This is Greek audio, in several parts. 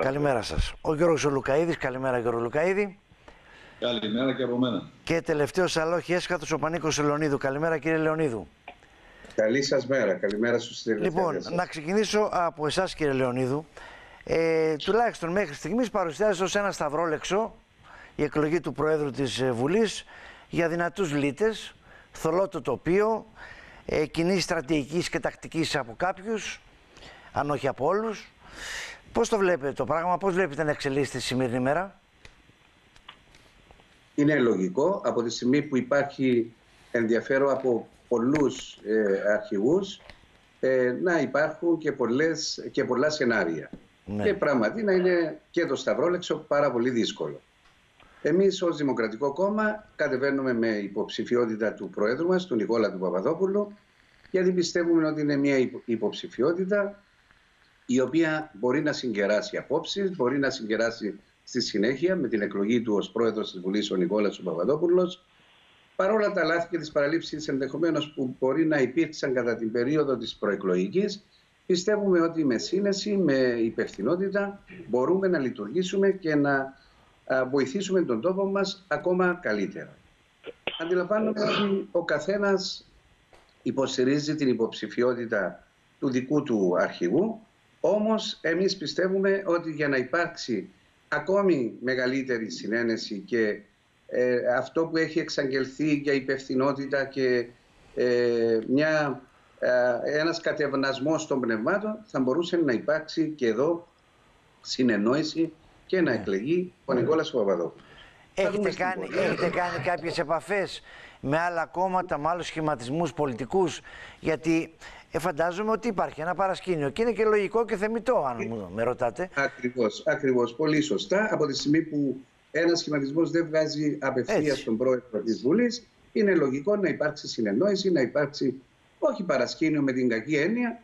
καλημέρα. Καλημέρα σας. Ο Γιώργος Λουκαίδης, καλημέρα Γιώργο Λουκαίδη. Καλημέρα και από μένα. Και τελευταίο αλλά όχι έσχατος ο Πανίκος Λεωνίδου. Καλημέρα κύριε Λεωνίδου. Καλή σας μέρα. Καλημέρα στους Λοιπόν, τελευταίους. να ξεκινήσω από εσάς κύριε Λεωνίδου. Ε, τουλάχιστον μέχρι στιγμής παρουσιάζεται ως ένα σταυρόλεξο η εκλογή του Προέδρου της ε, Βουλής για δυνατούς λύτες, θολό το τοπίο, ε, κοινή στρατηγικής και τακτικής από κάποιους, αν όχι από όλους. Πώς το βλέπετε το πράγμα, πώς βλέπετε να εξελίσσεται τη σημερινή μέρα; Είναι λογικό από τη στιγμή που υπάρχει ενδιαφέρον από πολλούς ε, αρχηγούς ε, να υπάρχουν και, πολλές, και πολλά σενάρια. Ναι. Και πράγματι να είναι και το σταυρόλεξο πάρα πολύ δύσκολο. Εμείς ως Δημοκρατικό Κόμμα κατεβαίνουμε με υποψηφιότητα του Προέδρου μας, του Νικόλα του Παπαδόπουλου, γιατί πιστεύουμε ότι είναι μια υπο- υποψηφιότητα η οποία μπορεί να συγκεράσει απόψεις, μπορεί να συγκεράσει στη συνέχεια με την εκλογή του ως πρόεδρος της Βουλής ο Νικόλας ο Παπαδόπουλος, παρόλα τα λάθη και τις παραλήψεις ενδεχομένως που μπορεί να υπήρξαν κατά την περίοδο της προεκλογικής, πιστεύουμε ότι με σύνεση, με υπευθυνότητα μπορούμε να λειτουργήσουμε και να α, βοηθήσουμε τον τόπο μας ακόμα καλύτερα. Αντιλαμβάνομαι ότι ο καθένας υποστηρίζει την υποψηφιότητα του δικού του αρχηγού, όμως εμείς πιστεύουμε ότι για να υπάρξει ακόμη μεγαλύτερη συνένεση και ε, αυτό που έχει εξαγγελθεί για υπευθυνότητα και ε, μια, ε, ένας κατευνασμός των πνευμάτων θα μπορούσε να υπάρξει και εδώ συνεννόηση και να εκλεγεί ο Νικόλας Παπαδόπουλος. Θα Έχετε δούμε στην κάνει, πορεία. έχετε κάνει κάποιες επαφές με άλλα κόμματα, με άλλους σχηματισμούς πολιτικούς, γιατί ε, φαντάζομαι ότι υπάρχει ένα παρασκήνιο και είναι και λογικό και θεμητό, αν μου με ρωτάτε. Ακριβώς, ακριβώς. Πολύ σωστά. Από τη στιγμή που ένας σχηματισμός δεν βγάζει απευθείας Έτσι. τον πρόεδρο της Βουλής, είναι λογικό να υπάρξει συνεννόηση, να υπάρξει όχι παρασκήνιο με την κακή έννοια,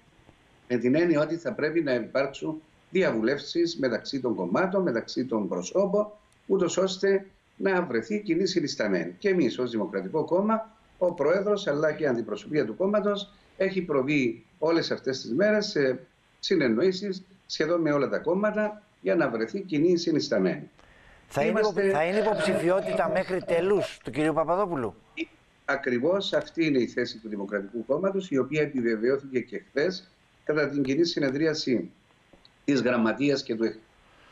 με την έννοια ότι θα πρέπει να υπάρξουν διαβουλεύσεις μεταξύ των κομμάτων, μεταξύ των προσώπων, ούτως ώστε να βρεθεί κοινή συνισταμένη. Και εμείς ως Δημοκρατικό Κόμμα, ο Πρόεδρος αλλά και η αντιπροσωπεία του κόμματος έχει προβεί όλες αυτές τις μέρες σε συνεννοήσεις σχεδόν με όλα τα κόμματα για να βρεθεί κοινή συνισταμένη. Θα, είναι, Είμαστε- υπο- θα είναι υποψηφιότητα μέχρι τελούς του κυρίου Παπαδόπουλου; Ακριβώς αυτή είναι η θέση του Δημοκρατικού Κόμματος, η οποία επιβεβαιώθηκε και χθες κατά την κοινή συνεδρίαση της Γραμματείας και, του,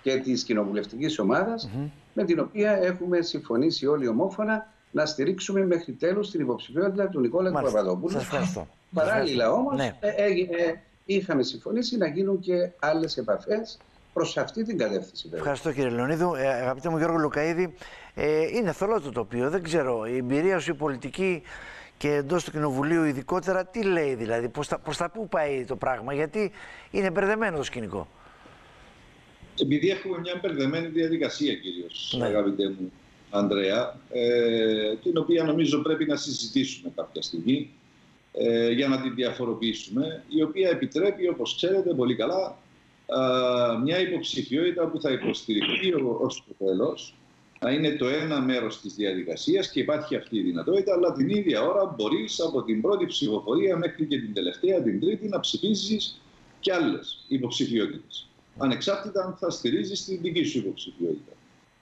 και της Κοινοβουλευτικής Ομάδας, με την οποία έχουμε συμφωνήσει όλοι ομόφωνα να στηρίξουμε μέχρι τέλους την υποψηφιότητα του Νικόλα του Μάλιστα. Παπαδόπουλου. Σας ευχαριστώ. Παράλληλα Σας όμως ευχαριστώ. Ναι. ε, έγινε- είχαμε συμφωνήσει να γίνουν και άλλες επαφές προς αυτή την κατεύθυνση. βέβαια. Ευχαριστώ κύριε Λεωνίδου. Ε, αγαπητέ μου Γιώργο Λουκαίδη, ε, είναι θολό το τοπίο. Δεν ξέρω, η εμπειρία σου η πολιτική και εντός του Κοινοβουλίου ειδικότερα, τι λέει δηλαδή, προς τα, προς τα πού πάει το πράγμα, γιατί είναι μπερδεμένο το σκηνικό. Επειδή έχουμε μια μπερδεμένη διαδικασία, κυρίω, Ναι. αγαπητέ μου Ανδρέα, ε, την οποία νομίζω πρέπει να συζητήσουμε κάποια στιγμή ε, για να την διαφοροποιήσουμε, η οποία επιτρέπει, όπως ξέρετε πολύ καλά, α, μια υποψηφιότητα που θα υποστηριχθεί ως το τέλος, να είναι το ένα μέρος της διαδικασίας και υπάρχει αυτή η δυνατότητα, αλλά την ίδια ώρα μπορείς από την πρώτη ψηφοφορία μέχρι και την τελευταία, την τρίτη, να ψηφίζεις και άλλες υποψηφιότητες. Ανεξάρτητα αν θα στηρίζεις την δική σου υποψηφιότητα.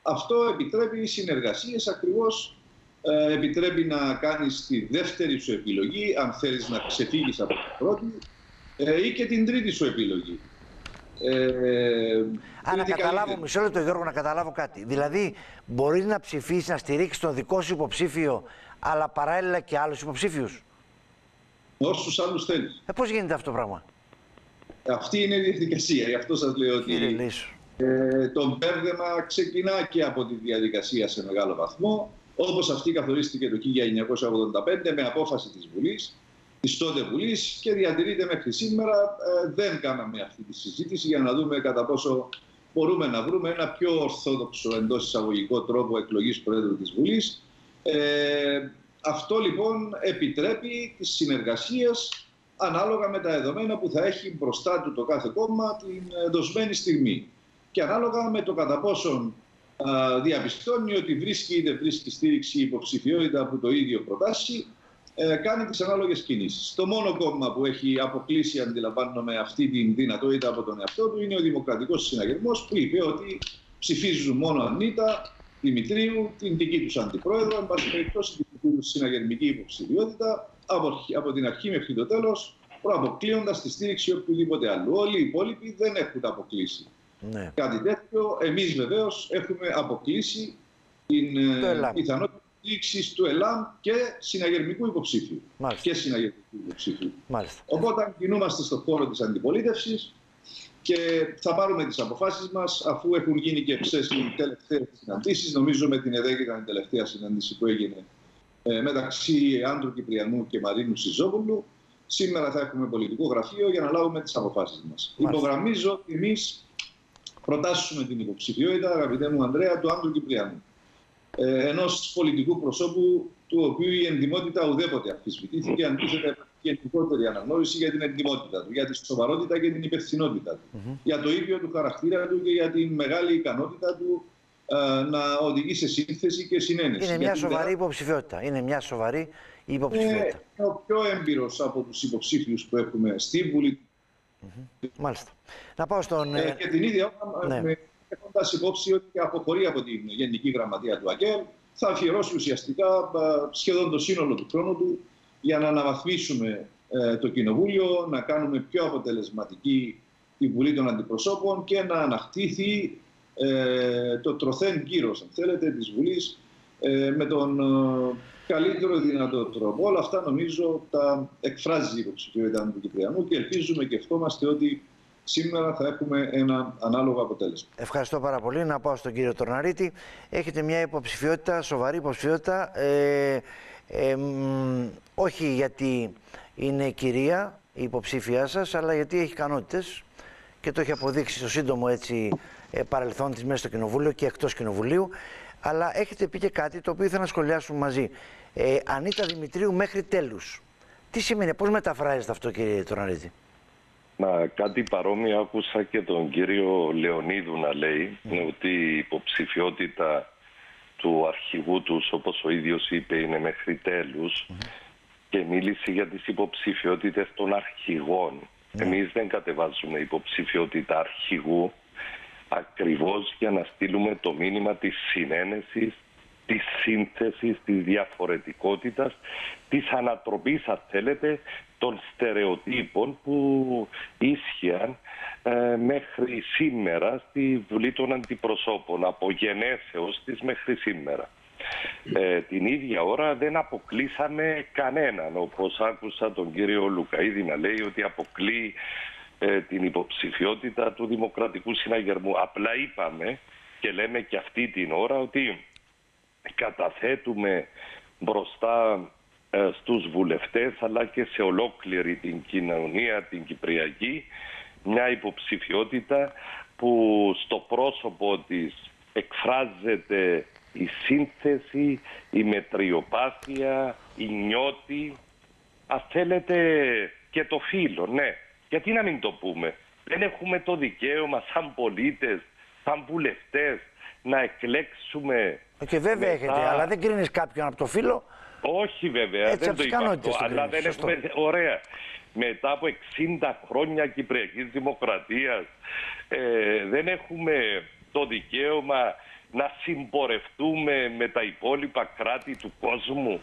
Αυτό επιτρέπει οι συνεργασίες ακριβώς ε, επιτρέπει να κάνεις τη δεύτερη σου επιλογή, αν θέλεις να ξεφύγεις από την πρώτη, ε, ή και την τρίτη σου επιλογή. Ε, Α, να τρίτη καταλάβω, καλύτερη. μισό λεπτό Γιώργο, να καταλάβω κάτι. Δηλαδή, μπορείς να ψηφίσεις, να στηρίξεις τον δικό σου υποψήφιο, αλλά παράλληλα και άλλους υποψήφιους; Όσους άλλους θέλεις. Ε, Πώς γίνεται αυτό το πράγμα, Αυτή είναι η διαδικασία. Γι' αυτό σας λέω ότι κύριε Λύσου. Ε, το μπέρδεμα ξεκινά και από τη διαδικασία σε μεγάλο βαθμό, όπως αυτή καθορίστηκε το 1985 με απόφαση της Βουλής, της τότε Βουλής και διατηρείται μέχρι σήμερα. Ε, δεν κάναμε αυτή τη συζήτηση για να δούμε κατά πόσο μπορούμε να βρούμε ένα πιο ορθόδοξο εντός εισαγωγικό τρόπο εκλογής Προέδρου της Βουλής. Ε, αυτό λοιπόν επιτρέπει τις συνεργασίες ανάλογα με τα δεδομένα που θα έχει μπροστά του το κάθε κόμμα την ε, δοσμένη στιγμή. Και ανάλογα με το κατά πόσον α, διαπιστώνει ότι βρίσκει ή δεν βρίσκει στήριξη ή υποψηφιότητα που το ίδιο προτάσει ε, κάνει τις ανάλογες κινήσεις. Το μόνο κόμμα που έχει αποκλείσει, αντιλαμβάνομαι, αυτή τη δυνατότητα από τον εαυτό του είναι ο Δημοκρατικός Συναγερμός που είπε ότι ψηφίζουν μόνο Ανίτα, Δημητρίου, την δική τους αντιπρόεδρο, εν πάση περιπτώσει την δική τους συναγερμική υποψηφιότητα από, από την αρχή μέχρι το τέλος, προαποκλείοντας τη στήριξη οποιοδήποτε άλλου. Όλοι οι υπόλοιποι δεν έχουν αποκλείσει ναι. κάτι τέτοιο. Εμείς βεβαίως έχουμε αποκλείσει την ε, πιθανότητα στήριξη του ΕΛΑΜ και συναγερμικού υποψήφιου. Μάλιστα. Και συναγερμικού υποψήφιου. Μάλιστα. Οπότε κινούμαστε στον χώρο της αντιπολίτευσης και θα πάρουμε τις αποφάσεις μας αφού έχουν γίνει και ψες οι τελευταίες συναντήσεις. Νομίζω με την ΕΔΕΚ ήταν η τελευταία συνάντηση που έγινε ε, μεταξύ Άντρου Κυπριανού και Μαρίνου Σιζόπουλου. Σήμερα θα έχουμε πολιτικό γραφείο για να λάβουμε τις αποφάσεις μας. Μάλιστα. Υπογραμμίζω ότι εμείς προτάσουμε την υποψηφιότητα, αγαπητέ μου Ανδρέα, του Άντρου Κυπριανού. Ε, ενός πολιτικού προσώπου του οποίου η εντυμότητα ουδέποτε αμφισβητήθηκε, αντίθετα γενικότερη αναγνώριση για την εντυμότητα του, για τη σοβαρότητα και την υπευθυνότητα του, για το ίδιο του χαρακτήρα του και για την μεγάλη ικανότητα του ε, να οδηγεί σε σύνθεση και συνένεση. Είναι μια σοβαρή υποψηφιότητα. Είναι μια σοβαρή υποψηφιότητα. Είναι ο πιο έμπειρος από τους υποψήφιους που έχουμε στη Βουλή. Μάλιστα. Να πάω στον. Ε, και την ίδια ώρα, ναι. έχοντας υπόψη ότι αποχωρεί από την Γενική Γραμματεία του ΑΚΕΛ, θα αφιερώσει ουσιαστικά σχεδόν το σύνολο του χρόνου του για να αναβαθμίσουμε ε, το Κοινοβούλιο, να κάνουμε πιο αποτελεσματική τη Βουλή των Αντιπροσώπων και να ανακτήθει ε, το τροθέν κύρος, αν θέλετε, της Βουλής ε, με τον καλύτερο δυνατό τρόπο. Όλα αυτά νομίζω τα εκφράζει η υποψηφιότητα του Κυπριανού και ελπίζουμε και ευχόμαστε ότι σήμερα θα έχουμε ένα ανάλογο αποτέλεσμα. Ευχαριστώ πάρα πολύ. Να πάω στον κύριο Τορναρίτη. Έχετε μια υποψηφιότητα, σοβαρή υποψηφιότητα. Ε, ε, όχι γιατί είναι κυρία η υποψήφιά σας, αλλά γιατί έχει ικανότητες και το έχει αποδείξει στο σύντομο έτσι ε, παρελθόν της μέσα στο Κοινοβούλιο και εκτός Κοινοβουλίου. Αλλά έχετε πει και κάτι το οποίο ήθελα να σχολιάσουμε μαζί. Ε, Ανίτα Δημητρίου μέχρι τέλους. Τι σημαίνει, πώς μεταφράζεται αυτό κύριε Τοναρίτη. Να, κάτι παρόμοιο άκουσα και τον κύριο Λεωνίδου να λέει ότι η υποψηφιότητα του αρχηγού τους, όπως ο ίδιος είπε, είναι μέχρι τέλους και μίλησε για τις υποψηφιότητες των αρχηγών. Mm. Εμείς δεν κατεβάζουμε υποψηφιότητα αρχηγού ακριβώς για να στείλουμε το μήνυμα της συνένεσης, της σύνθεσης, της διαφορετικότητας, της ανατροπής, αν θέλετε, των στερεοτύπων που ίσχυαν ε, μέχρι σήμερα στη Βουλή των Αντιπροσώπων, από γενέσεως της μέχρι σήμερα. Ε, την ίδια ώρα δεν αποκλείσαμε κανέναν, όπως άκουσα τον κύριο Λουκαίδη να λέει ότι αποκλεί ε, την υποψηφιότητα του Δημοκρατικού Συναγερμού. Απλά είπαμε και λέμε και αυτή την ώρα ότι καταθέτουμε μπροστά ε, στους βουλευτές αλλά και σε ολόκληρη την κοινωνία, την Κυπριακή μια υποψηφιότητα που στο πρόσωπο της εκφράζεται η σύνθεση, η μετριοπάθεια, η νιώτη, αν θέλετε και το φίλο, ναι. Γιατί να μην το πούμε; Δεν έχουμε το δικαίωμα σαν πολίτες, σαν βουλευτές να εκλέξουμε... Και βέβαια έχετε, αλλά δεν κρίνεις κάποιον από το φίλο. Όχι βέβαια, Έτσι, δεν το είπα αυτό, αλλά δεν έχουμε... Ωραία μετά από 60 χρόνια Κυπριακής Δημοκρατίας ε, δεν έχουμε το δικαίωμα να συμπορευτούμε με τα υπόλοιπα κράτη του κόσμου.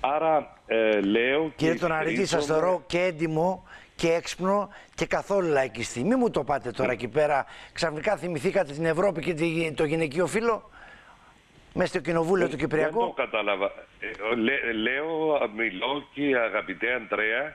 Άρα ε, λέω... Κύριε Τοναρίτη, σας θεωρώ και έντιμο και έξυπνο και καθόλου λαϊκιστή. Μην μου το πάτε τώρα εκεί πέρα. Ξαφνικά θυμηθήκατε την Ευρώπη και το γυναικείο φύλλο; Μέσα στο κοινοβούλιο του Κυπριακού; Δεν το κατάλαβα. Ε, λέω, μιλώ και αγαπητέ Αντρέα,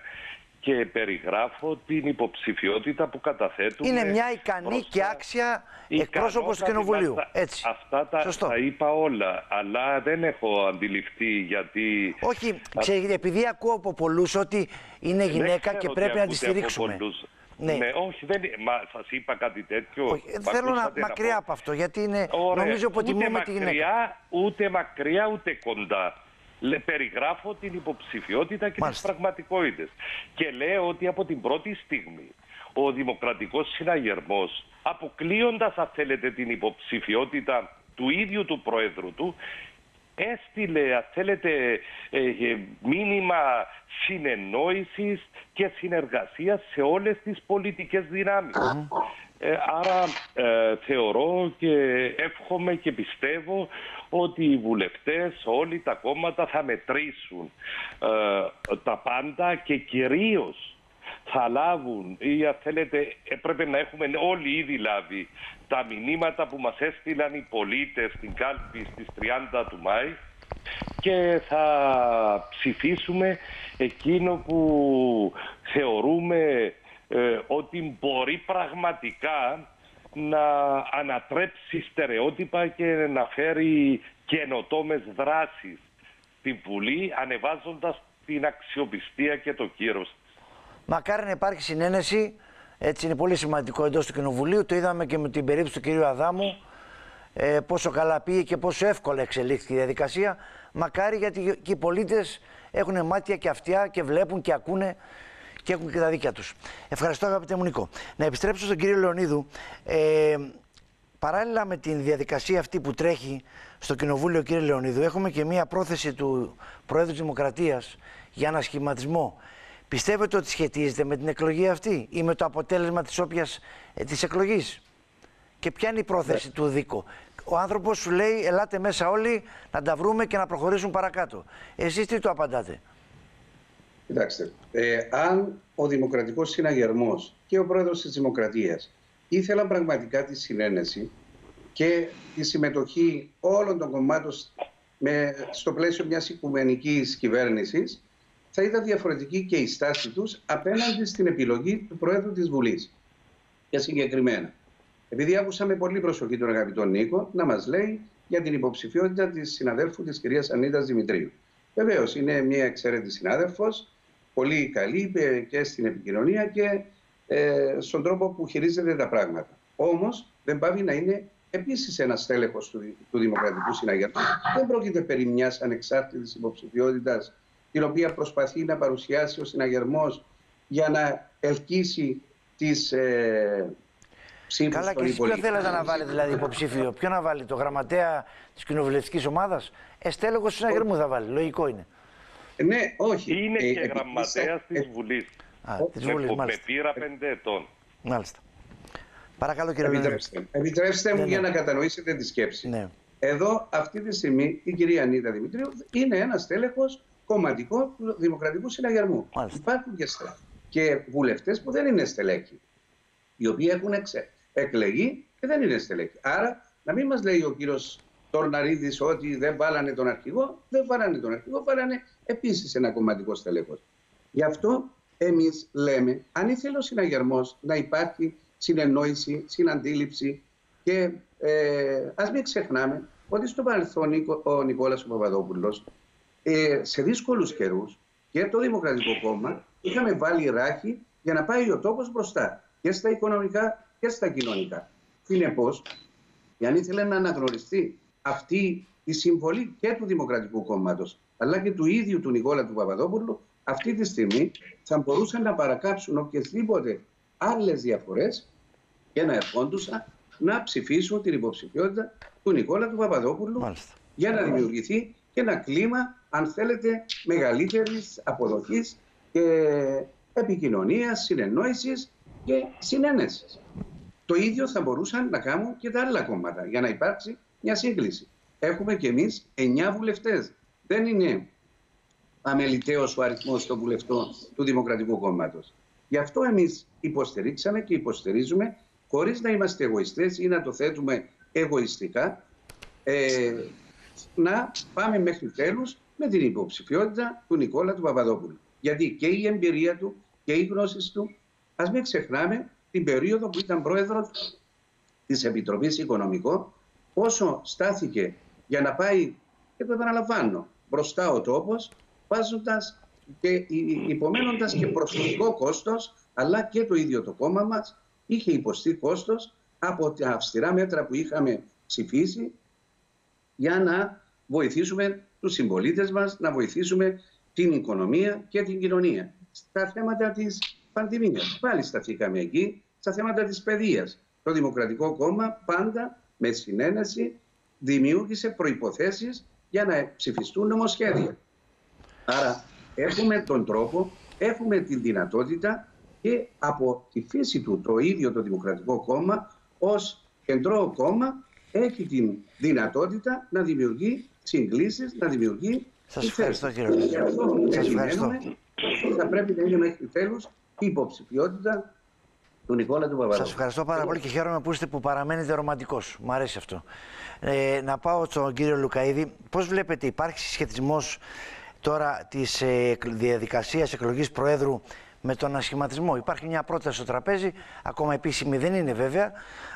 και περιγράφω την υποψηφιότητα που καταθέτουμε. Είναι μια ικανή και άξια εκπρόσωπος του Κοινοβουλίου. Έτσι. Αυτά τα, τα είπα όλα, αλλά δεν έχω αντιληφθεί γιατί. Όχι, ξέρετε, επειδή ακούω από πολλούς ότι είναι γυναίκα και πρέπει να τη στηρίξουμε. Ναι. ναι. όχι, δεν, μα σας είπα κάτι τέτοιο. Όχι, θέλω να μακριά από αυτό, γιατί είναι, νομίζω ότι υποτιμούμε τη γυναίκα. Ούτε μακριά, ούτε κοντά περιγράφω την υποψηφιότητα και Μάλιστα. τις πραγματικότητες. Και λέω ότι από την πρώτη στιγμή ο Δημοκρατικός Συναγερμός, αποκλείοντας αν θέλετε την υποψηφιότητα του ίδιου του Πρόεδρου του, έστειλε, αν θέλετε, ε, ε, μήνυμα συνεννόησης και συνεργασίας σε όλες τις πολιτικές δυνάμεις. Ε, άρα θεωρώ και εύχομαι και πιστεύω ότι οι βουλευτές, όλοι τα κόμματα θα μετρήσουν τα πάντα και κυρίως θα λάβουν ή αν θέλετε έπρεπε να έχουμε όλοι ήδη λάβει τα μηνύματα που μας έστειλαν οι πολίτες στην κάλπη στις 30 του Μάη και θα ψηφίσουμε εκείνο που θεωρούμε ε, ότι μπορεί πραγματικά να ανατρέψει στερεότυπα και να φέρει καινοτόμες δράσεις στην Βουλή ανεβάζοντας την αξιοπιστία και το κύρος Μακάρι να υπάρχει συνένεση. Έτσι είναι πολύ σημαντικό εντός του Κοινοβουλίου. Το είδαμε και με την περίπτωση του κυρίου Αδάμου. Ε, πόσο καλά πήγε και πόσο εύκολα εξελίχθηκε η διαδικασία. Μακάρι γιατί και οι πολίτες έχουν μάτια και αυτιά και βλέπουν και ακούνε και έχουν και τα δίκια τους. Ευχαριστώ, αγαπητέ μου Νίκο. Να επιστρέψω στον κύριο Λεωνίδου. Ε, παράλληλα με την διαδικασία αυτή που τρέχει στο Κοινοβούλιο, κύριε Λεωνίδου, έχουμε και μία πρόθεση του Προέδρου Δημοκρατίας για ένα σχηματισμό Πιστεύετε ότι σχετίζεται με την εκλογή αυτή ή με το αποτέλεσμα της όποιας ε, της εκλογής; Και ποια είναι η πρόθεση ναι. του Δίκο. Ο άνθρωπος σου λέει ελάτε μέσα όλοι να τα βρούμε και να προχωρήσουν παρακάτω. Εσείς τι το απαντάτε; Κοιτάξτε, ε, αν ο Δημοκρατικός Συναγερμός και ο Πρόεδρος της Δημοκρατίας ήθελαν πραγματικά τη συνένεση και τη συμμετοχή όλων των κομμάτων με, στο πλαίσιο μιας οικουμενικής κυβέρνησης, θα ήταν διαφορετική και η στάση τους απέναντι στην επιλογή του Προέδρου της Βουλής. Και συγκεκριμένα, επειδή άκουσα με πολύ προσοχή τον αγαπητό Νίκο να μας λέει για την υποψηφιότητα της συναδέλφου της κυρίας Ανίτας Δημητρίου. Βεβαίως, είναι μια εξαίρετη συνάδελφος, πολύ καλή και στην επικοινωνία και ε, στον τρόπο που χειρίζεται τα πράγματα. Όμως, δεν πάβει να είναι επίσης ένας τέλεχο του, του Δημοκρατικού Συναγερμού. Δεν πρόκειται περί μιας ανεξάρτητης υποψηφιότητας την οποία προσπαθεί να παρουσιάσει ο συναγερμός για να ελκύσει τις ε, ψήφους Καλά και εσείς ποιο θέλετε να βάλει δηλαδή υποψήφιο, ποιο να βάλει, το γραμματέα της κοινοβουλευτικής ομάδας, εστέλεγος του συναγερμού θα βάλει, λογικό είναι. Ναι, όχι. Είναι ε, και ε, γραμματέας ε, της Βουλής. Α, της Βουλής, με, μάλιστα. Με πείρα πέντε ετών. Μάλιστα. Παρακαλώ κύριε Επιτρέψτε, επιτρέψτε μου ναι, για ναι. να κατανοήσετε τη σκέψη. Ναι. Εδώ αυτή τη στιγμή η κυρία Ανίτα Δημητρίου είναι ένας τέλεχος κομματικό του Δημοκρατικού Συναγερμού. Μάλιστα. Υπάρχουν και, και βουλευτές που δεν είναι στελέχοι, οι οποίοι έχουν εξε... εκλεγεί και δεν είναι στελέχοι. Άρα, να μην μας λέει ο κύριος Τορναρίδης ότι δεν βάλανε τον αρχηγό, δεν βάλανε τον αρχηγό, βάλανε επίσης ένα κομματικό στελέχος. Γι' αυτό εμείς λέμε, αν ήθελε ο συναγερμός να υπάρχει συνεννόηση, συναντήληψη και ε, ας μην ξεχνάμε ότι στο παρελθόν ο Νικόλας ο Παπαδόπουλος ε, σε δύσκολους καιρούς και το Δημοκρατικό Κόμμα είχαμε βάλει ράχη για να πάει ο τόπος μπροστά και στα οικονομικά και στα κοινωνικά. Συνεπώς, αν ήθελε να αναγνωριστεί αυτή η συμβολή και του Δημοκρατικού Κόμματος αλλά και του ίδιου του Νικόλα του Παπαδόπουλου, αυτή τη στιγμή θα μπορούσαν να παρακάψουν οποιασδήποτε άλλες διαφορές και να ερχόντουσαν να ψηφίσουν την υποψηφιότητα του Νικόλα του Παπαδόπουλου Μάλιστα. για να δημιουργηθεί και ένα κλίμα αν θέλετε, μεγαλύτερης αποδοχής και επικοινωνίας, συνεννόησης και συνένεσης. Το ίδιο θα μπορούσαν να κάνουν και τα άλλα κόμματα για να υπάρξει μια σύγκληση. Έχουμε και εμείς 9 βουλευτές. Δεν είναι αμεληταίος ο αριθμός των βουλευτών του Δημοκρατικού Κόμματος. Γι' αυτό εμείς υποστηρίξαμε και υποστηρίζουμε χωρίς να είμαστε εγωιστές ή να το θέτουμε εγωιστικά ε, να πάμε μέχρι τέλους με την υποψηφιότητα του Νικόλα του Παπαδόπουλου. Γιατί και η εμπειρία του και οι γνώσεις του, ας μην ξεχνάμε την περίοδο που ήταν πρόεδρος της Επιτροπής Οικονομικών, όσο στάθηκε για να πάει, και το επαναλαμβάνω, μπροστά ο τόπος, βάζοντας και υπομένοντας και προσωπικό κόστος, αλλά και το ίδιο το κόμμα μας είχε υποστεί κόστος από τα αυστηρά μέτρα που είχαμε ψηφίσει για να βοηθήσουμε τους συμπολίτες μας, να βοηθήσουμε την οικονομία και την κοινωνία. Στα θέματα της πανδημίας, πάλι σταθήκαμε εκεί, στα θέματα της παιδείας. Το Δημοκρατικό Κόμμα πάντα με συνένεση δημιούργησε προϋποθέσεις για για να ψηφιστούν νομοσχέδια. Άρα έχουμε τον τρόπο, έχουμε την δυνατότητα και από τη φύση του το ίδιο το Δημοκρατικό Κόμμα ως κεντρό κόμμα έχει την δυνατότητα να δημιουργεί συγκλήσεις, να δημιουργεί Σας ευχαριστώ κύριε Σας ευχαριστώ. Θα πρέπει να είναι μέχρι τέλους η υποψηφιότητα του Νικόλα του Παπαδόπουλου. Σας ευχαριστώ πάρα πολύ και χαίρομαι που είστε που παραμένετε ρομαντικός. Μου αρέσει αυτό. Ε, να πάω στον κύριο Λουκαίδη. Πώς βλέπετε υπάρχει συσχετισμός τώρα της ε, διαδικασίας εκλογής Προέδρου με τον ασχηματισμό. Υπάρχει μια πρόταση στο τραπέζι, ακόμα επίσημη δεν είναι βέβαια,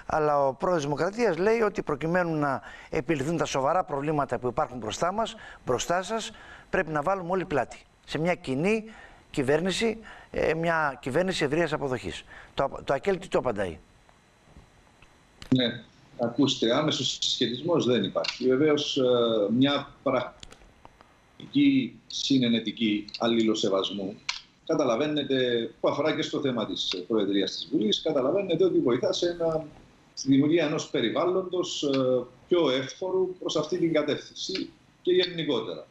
αλλά ο πρόεδρος Δημοκρατίας λέει ότι προκειμένου να επιληθούν τα σοβαρά προβλήματα που υπάρχουν μπροστά μας, μπροστά σας, πρέπει να βάλουμε όλοι πλάτη. Σε μια κοινή κυβέρνηση, ε, μια κυβέρνηση ευρείας αποδοχής. Το, το ΑΚΕΛ τι το απαντάει. Ναι, ακούστε, άμεσος συσχετισμός δεν υπάρχει. Βεβαίως, ε, μια πρακτική συνενετική αλληλοσεβασμού καταλαβαίνετε, που αφορά και στο θέμα της Προεδρίας της Βουλής, καταλαβαίνετε ότι βοηθά σε ένα, στη δημιουργία ενός περιβάλλοντος ε, πιο εύφορου προς αυτή την κατεύθυνση και γενικότερα.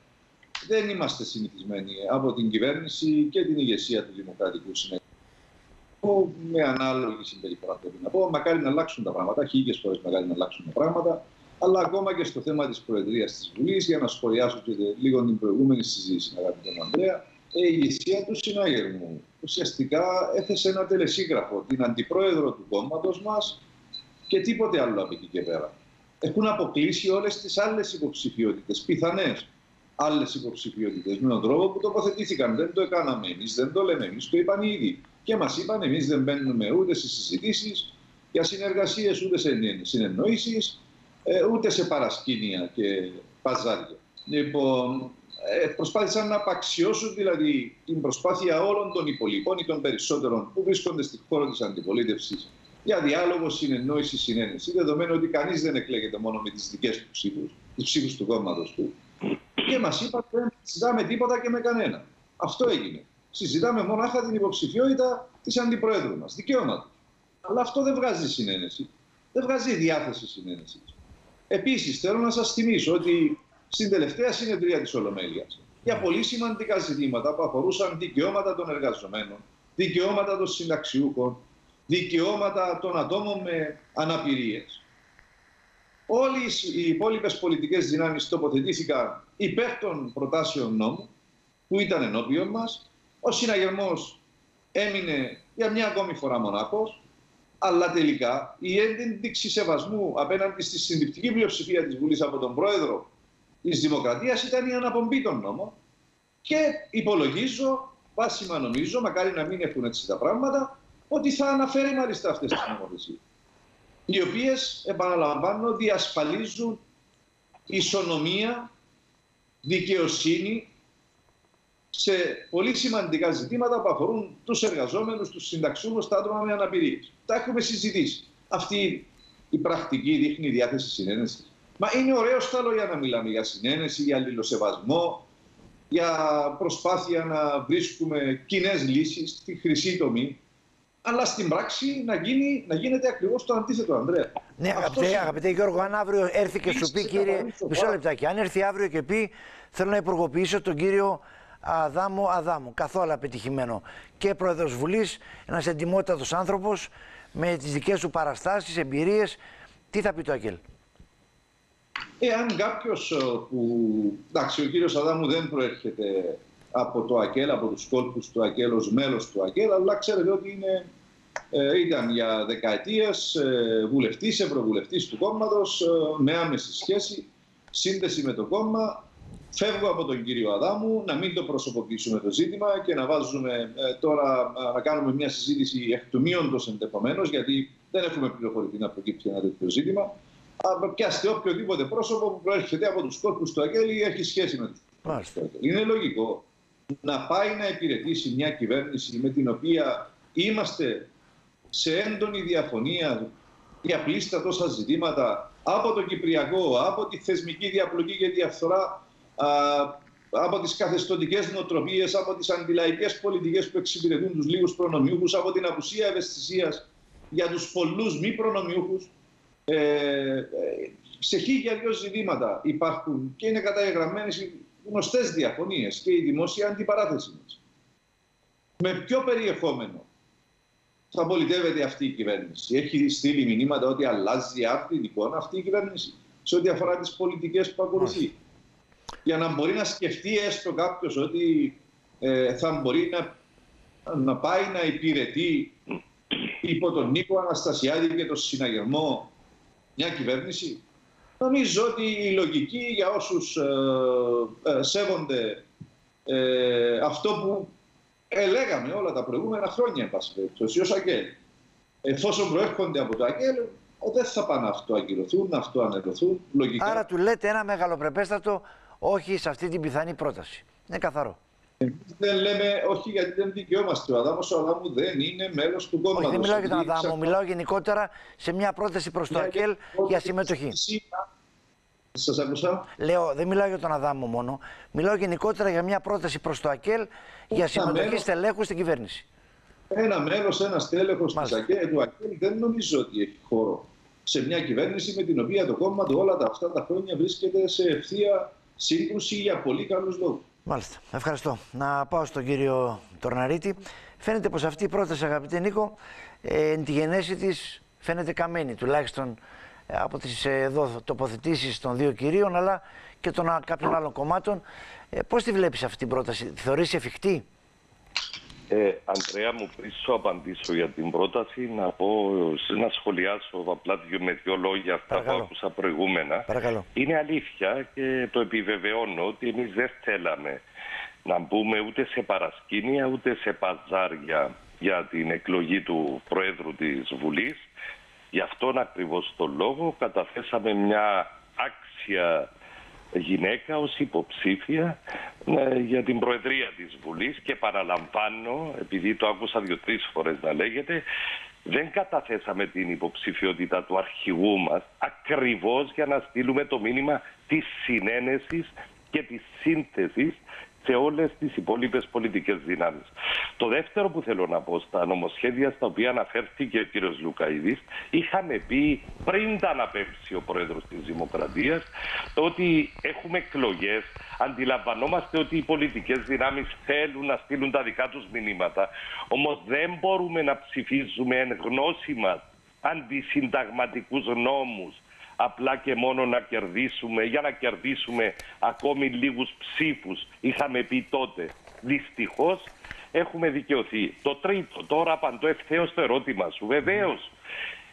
Δεν είμαστε συνηθισμένοι από την κυβέρνηση και την ηγεσία του Δημοκρατικού Συνέδριου με ανάλογη συμπεριφορά πρέπει να πω. Μακάρι να αλλάξουν τα πράγματα. Χίλιε φορές μακάρι να αλλάξουν τα πράγματα. Αλλά ακόμα και στο θέμα της Προεδρίας της Βουλής, για να σχολιάσω και λίγο την προηγούμενη συζήτηση, αγαπητέ Ανδρέα, η ηγεσία του συνάγερμου ουσιαστικά έθεσε ένα τελεσίγραφο, την αντιπρόεδρο του κόμματος μας και τίποτε άλλο από εκεί και πέρα. Έχουν αποκλείσει όλες τις άλλες υποψηφιότητες, πιθανές άλλες υποψηφιότητες, με τον τρόπο που τοποθετήθηκαν. Δεν το έκαναμε εμείς, δεν το λέμε εμείς, το είπαν ήδη. Και μας είπαν, εμείς δεν μπαίνουμε ούτε σε συζητήσεις για συνεργασίες, ούτε σε συνεννοήσεις, ε, ούτε σε παρασκήνια και παζάρια. Λοιπόν, ε, προσπάθησαν να απαξιώσουν δηλαδή την προσπάθεια όλων των υπολοιπών ή των περισσότερων που βρίσκονται στη χώρα της αντιπολίτευσης για διάλογο, συνεννόηση, συνένεση. Δεδομένου ότι κανείς δεν εκλέγεται μόνο με τις δικές του ψήφους, τις ψήφους του κόμματος του. Και μας είπαν δεν συζητάμε τίποτα και με κανένα. Αυτό έγινε. Συζητάμε μονάχα την υποψηφιότητα της αντιπροέδρου μας. Δικαίωμα του. Αλλά αυτό δεν βγάζει συνένεση. Δεν βγάζει διάθεση συνένεσης. Επίσης, θέλω να σας θυμίσω ότι στην τελευταία συνεδρία της Ολομέλειας για πολύ σημαντικά ζητήματα που αφορούσαν δικαιώματα των εργαζομένων, δικαιώματα των συνταξιούχων, δικαιώματα των ατόμων με αναπηρίες. Όλοι οι υπόλοιπες πολιτικές δυνάμεις τοποθετήθηκαν υπέρ των προτάσεων νόμου που ήταν ενώπιον μας. Ο συναγερμός έμεινε για μια ακόμη φορά μονάχος, αλλά τελικά η ένδειξη σεβασμού απέναντι στη συντριπτική πλειοψηφία της Βουλής από τον Πρόεδρο της Δημοκρατίας ήταν η αναπομπή των νόμων. Και υπολογίζω, πάσιμα νομίζω, μακάρι να μην έχουν έτσι τα πράγματα, ότι θα αναφέρει μάλιστα αυτές τις νομοθεσίες. Οι οποίες, επαναλαμβάνω, διασφαλίζουν ισονομία, δικαιοσύνη σε πολύ σημαντικά ζητήματα που αφορούν τους εργαζόμενους, τους συνταξιούχους, τα άτομα με αναπηρίες. Τα έχουμε συζητήσει. Αυτή η πρακτική δείχνει διάθεση συνένεσης. Μα είναι ωραίο στάλο για να μιλάμε για συνένεση, για αλληλοσεβασμό, για προσπάθεια να βρίσκουμε κοινές λύσεις στη χρυσή τομή. Αλλά στην πράξη να, γίνει, να γίνεται ακριβώς το αντίθετο, Ανδρέα. Ναι, αγαπητέ, αγαπητέ Γιώργο, αν αύριο έρθει και σου πει, κύριε. Μισό λεπτάκι. Αν έρθει αύριο και πει, θέλω να υπουργοποιήσω τον κύριο Αδάμο Αδάμου, καθόλου απετυχημένο. Και πρόεδρος Βουλής, ένας εντυμότατος άνθρωπος με τις δικές του παραστάσεις, εμπειρίες. Τι θα πει το ΑΚΕΛ. Εάν κάποιος ε, που. Εντάξει, ο κύριος Αδάμου δεν προέρχεται από το ΑΚΕΛ, από τους κόλπους του ΑΚΕΛ ως μέλος του ΑΚΕΛ, αλλά ξέρετε ότι είναι, ε, ήταν για δεκαετίες ε, βουλευτής, ευρωβουλευτής του κόμματος, ε, με άμεση σχέση, σύνδεση με το κόμμα. Φεύγω από τον κύριο Αδάμου, να μην το προσωποποιήσουμε το ζήτημα και να βάζουμε ε, τώρα να κάνουμε μια συζήτηση εκ του μείοντος ενδεχομένως, γιατί δεν έχουμε πληροφορηθεί να προκύψει ένα τέτοιο ζήτημα πιάστε οποιοδήποτε πρόσωπο που προέρχεται από τους κόρπους του Αγγέλη ή έχει σχέση με τους κόρπους του Αγγέλη. Είναι λογικό να πάει να υπηρετήσει μια κυβέρνηση με την οποία είμαστε σε έντονη διαφωνία για πλήστα τόσα ζητήματα από το Κυπριακό, από τη θεσμική διαπλοκή και διαφθορά, από τις καθεστωτικές νοοτροπίες, από τις αντιλαϊκές πολιτικές που εξυπηρετούν τους λίγους προνομιούχους, από την απουσία ευαισθησίας για τους πολλούς μη προνομιούχους. Ε, σε χίλια δυο ζητήματα υπάρχουν και είναι καταγεγραμμένες γνωστές διαφωνίες και η δημόσια αντιπαράθεση μας. Με ποιο περιεχόμενο θα πολιτεύεται αυτή η κυβέρνηση. Έχει στείλει μηνύματα ότι αλλάζει άρτη εικόνα αυτή η κυβέρνηση σε ό,τι αφορά τις πολιτικές που ακολουθεί. Για να μπορεί να σκεφτεί έστω κάποιος ότι ε, θα μπορεί να, να πάει να υπηρετεί υπό τον Νίκο Αναστασιάδη και τον συναγερμό μια κυβέρνηση. Νομίζω ότι η λογική για όσους ε, ε, σέβονται ε, αυτό που ελέγαμε όλα τα προηγούμενα χρόνια, εν πάση περιπτώσει, ως ΑΚΕΛ. Εφόσον προέρχονται από το ΑΚΕΛ, δεν θα πάνε αυτό ακυρωθούν, αυτό ανερωθούν. Λογικά. Άρα του λέτε ένα μεγαλοπρεπέστατο όχι σε αυτή την πιθανή πρόταση. Είναι καθαρό. Δεν λέμε όχι γιατί δεν δικαιόμαστε. Ο Αδάμος ο Αδάμου δεν είναι μέλος του κόμματος. Όχι, δεν μιλάω για τον Αδάμο. Μιλάω γενικότερα σε μια πρόταση προς το ΑΚΕΛ για συμμετοχή. Σας άκουσα. Λέω, δεν μιλάω για τον Αδάμο μόνο. Μιλάω γενικότερα για μια πρόταση προς το ΑΚΕΛ για συμμετοχή μέλος... στελέχους στην κυβέρνηση. Ένα μέλο, ένα στέλεχος του ΑΚΕΛ δεν νομίζω ότι έχει χώρο σε μια κυβέρνηση με την οποία το κόμμα του όλα τα αυτά τα χρόνια βρίσκεται σε ευθεία σύγκρουση για πολύ καλούς λόγους. Μάλιστα. Ευχαριστώ. Να πάω στον κύριο Τορναρίτη. Φαίνεται πως αυτή η πρόταση, αγαπητέ Νίκο, ε, εν τη γενέση της φαίνεται καμένη, τουλάχιστον ε, από τις ε, εδώ τοποθετήσεις των δύο κυρίων, αλλά και των κάποιων άλλων κομμάτων. Ε, πώς τη βλέπεις αυτή την πρόταση, τη θεωρείς εφικτή; Ε, Αντρέα μου, πριν σου απαντήσω για την πρόταση, να πω, να σχολιάσω απλά δύο, με δύο λόγια αυτά Παρακαλώ. που άκουσα προηγούμενα. Παρακαλώ. Είναι αλήθεια και το επιβεβαιώνω ότι εμείς δεν θέλαμε να μπούμε ούτε σε παρασκήνια ούτε σε παζάρια για την εκλογή του Προέδρου της Βουλής. Γι' αυτόν ακριβώς τον λόγο καταθέσαμε μια άξια γυναίκα ως υποψήφια ε, για την Προεδρία της Βουλής και παραλαμβάνω, επειδή το άκουσα δύο-τρεις φορές να λέγεται, δεν καταθέσαμε την υποψηφιότητα του αρχηγού μας ακριβώς για να στείλουμε το μήνυμα της συνένεσης και της σύνθεσης σε όλες τις υπόλοιπες πολιτικές δυνάμεις. Το δεύτερο που θέλω να πω στα νομοσχέδια στα οποία αναφέρθηκε ο κ. Λουκαίδη, είχαμε πει πριν τα αναπέμψει ο πρόεδρος της Δημοκρατίας ότι έχουμε εκλογές. Αντιλαμβανόμαστε ότι οι πολιτικές δυνάμεις θέλουν να στείλουν τα δικά τους μηνύματα. Όμως δεν μπορούμε να ψηφίζουμε εν γνώση μας αντισυνταγματικούς νόμους απλά και μόνο να κερδίσουμε, για να κερδίσουμε ακόμη λίγους ψήφους. Είχαμε πει τότε. Δυστυχώς έχουμε δικαιωθεί. Το τρίτο, τώρα απαντώ ευθέως στο ερώτημα σου. Βεβαίως,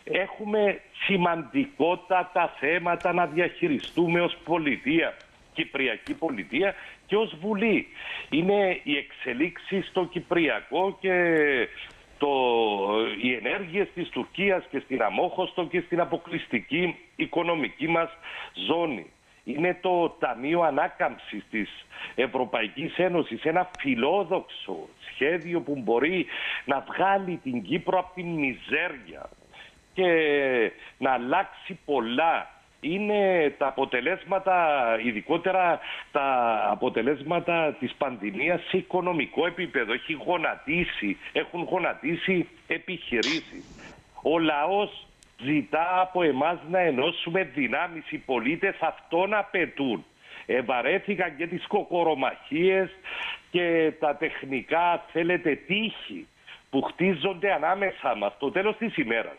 έχουμε σημαντικότατα θέματα να διαχειριστούμε ως πολιτεία. Κυπριακή πολιτεία και ως Βουλή. Είναι οι εξελίξεις στο Κυπριακό και το, οι ενέργειες της Τουρκίας και στην αμόχωστο και στην αποκλειστική οικονομική μας ζώνη. Είναι το Ταμείο Ανάκαμψης της Ευρωπαϊκής Ένωσης, ένα φιλόδοξο σχέδιο που μπορεί να βγάλει την Κύπρο από την μιζέρια και να αλλάξει πολλά είναι τα αποτελέσματα, ειδικότερα τα αποτελέσματα της πανδημίας σε οικονομικό επίπεδο. Έχει γονατίσει, έχουν γονατίσει επιχειρήσεις. Ο λαός ζητά από εμάς να ενώσουμε δυνάμεις. Οι πολίτες αυτόν απαιτούν. Ευαρέθηκαν και τις κοκορομαχίες και τα τεχνικά, θέλετε, τύχη που χτίζονται ανάμεσα μας το τέλος της ημέρας.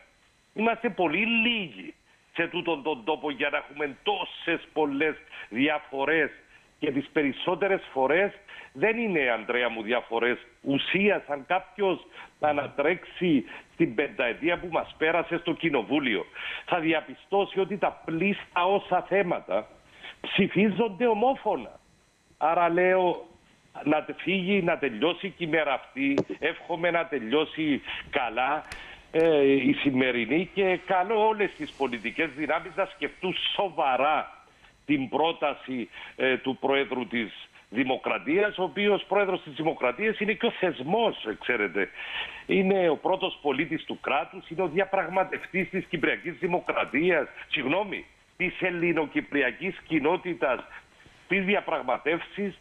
Είμαστε πολύ λίγοι σε τούτον τον τόπο για να έχουμε τόσες πολλές διαφορές και τις περισσότερες φορές δεν είναι, Αντρέα μου, διαφορές ουσίας. Αν κάποιος ανατρέξει την πενταετία που μας πέρασε στο Κοινοβούλιο, θα διαπιστώσει ότι τα πλήστα όσα θέματα ψηφίζονται ομόφωνα. Άρα λέω να φύγει, να τελειώσει η ημέρα αυτή. Εύχομαι να τελειώσει καλά ε, η σημερινή και καλώ όλες τις πολιτικές δυνάμεις να σκεφτούν σοβαρά την πρόταση ε, του Πρόεδρου της Δημοκρατίας, ο οποίος Πρόεδρος της Δημοκρατίας είναι και ο θεσμός, ξέρετε. Είναι ο πρώτος πολίτης του κράτους, είναι ο διαπραγματευτής της Κυπριακής Δημοκρατίας, συγγνώμη, της ελληνοκυπριακής κοινότητας, τις διαπραγματεύσεις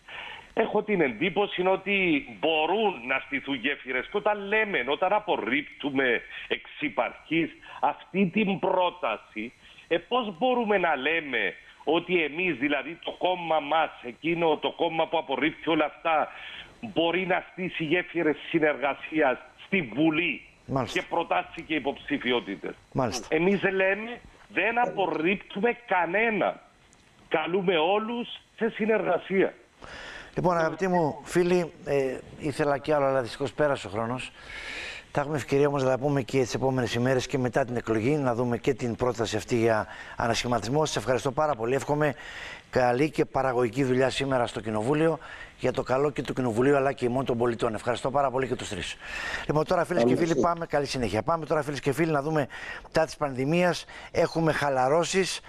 Έχω την εντύπωση ότι μπορούν να στηθούν γέφυρες. Και όταν λέμε, όταν απορρίπτουμε εξ υπαρχής αυτή την πρόταση, Ε, πώς μπορούμε να λέμε ότι εμείς, δηλαδή το κόμμα μας, εκείνο το κόμμα που απορρίπτει όλα αυτά, μπορεί να στήσει γέφυρες συνεργασίας στη Βουλή Μάλιστα. και προτάσει και υποψηφιότητες. Μάλιστα. Εμείς λέμε δεν απορρίπτουμε κανένα. Καλούμε όλους σε συνεργασία. Λοιπόν, αγαπητοί μου φίλοι, ε, ήθελα κι άλλο, αλλά δυστυχώς πέρασε ο χρόνος. Θα έχουμε ευκαιρία όμως να τα πούμε και τις επόμενες ημέρες και μετά την εκλογή, να δούμε και την πρόταση αυτή για ανασχηματισμό. Σας ευχαριστώ πάρα πολύ. Εύχομαι καλή και παραγωγική δουλειά σήμερα στο Κοινοβούλιο για το καλό και του Κοινοβουλίου αλλά και ημών των πολιτών. Ευχαριστώ πάρα πολύ και τους τρεις. Λοιπόν, τώρα φίλες και φίλοι, πάμε. Καλή συνέχεια. Πάμε τώρα, φίλες και φίλοι, να δούμε τα της πανδημίας. Έχουμε χαλαρώσεις.